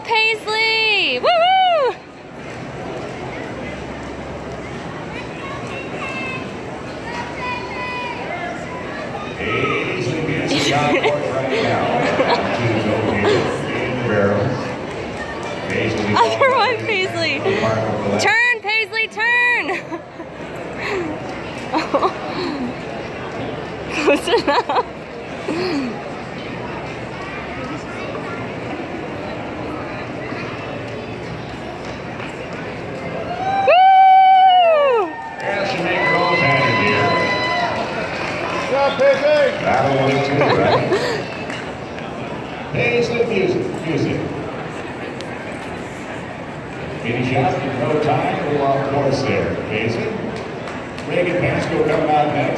in the barrel. Paisley. Other one, Paisley. Mark of the left. Turn, Paisley, turn! Close enough. Paisley music, music. Finish out in no time, a off course there. Paisley. Reagan Pasco coming out next.